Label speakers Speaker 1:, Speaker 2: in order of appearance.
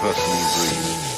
Speaker 1: personal dreams.